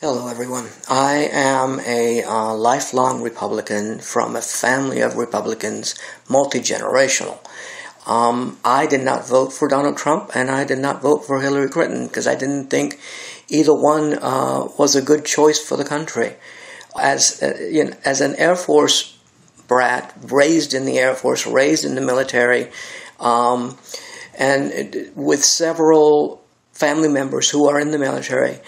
Hello, everyone. I am a uh, lifelong Republican from a family of Republicans, multi generational. Um, I did not vote for Donald Trump and I did not vote for Hillary Clinton because I didn't think either one uh, was a good choice for the country. As, uh, you know, as an Air Force brat, raised in the Air Force, raised in the military, um, and with several family members who are in the military,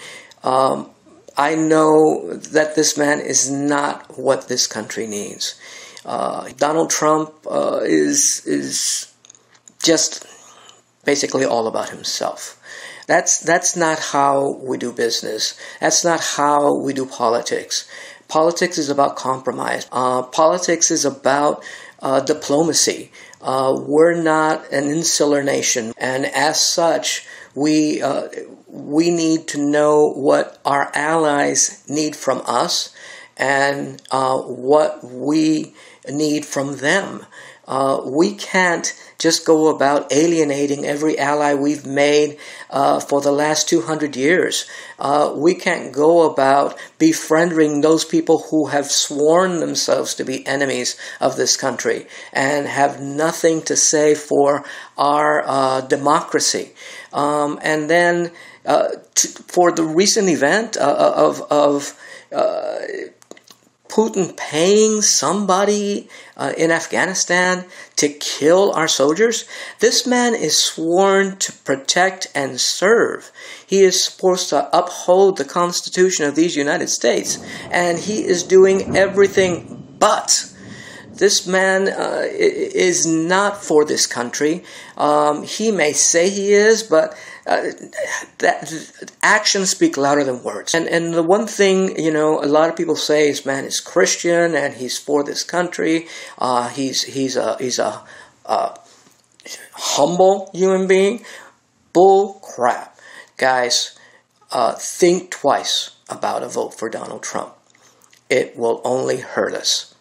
um, I know that this man is not what this country needs. Uh, Donald Trump uh, is is just basically all about himself. That's that's not how we do business. That's not how we do politics. Politics is about compromise. Uh, politics is about uh, diplomacy. Uh, we're not an insular nation, and as such, we uh, we need to know what our allies need from us and uh, what we need from them. Uh, we can't just go about alienating every ally we've made uh, for the last 200 years. Uh, we can't go about befriending those people who have sworn themselves to be enemies of this country and have nothing to say for our uh, democracy. Um, and then uh, for the recent event uh, of, of Putin paying somebody uh, in Afghanistan to kill our soldiers? This man is sworn to protect and serve. He is supposed to uphold the Constitution of these United States, and he is doing everything but. This man uh, is not for this country. Um, he may say he is, but uh, that actions speak louder than words. And and the one thing you know, a lot of people say is, man is Christian and he's for this country. Uh, he's he's a he's a, a humble human being. Bull crap, guys. Uh, think twice about a vote for Donald Trump. It will only hurt us.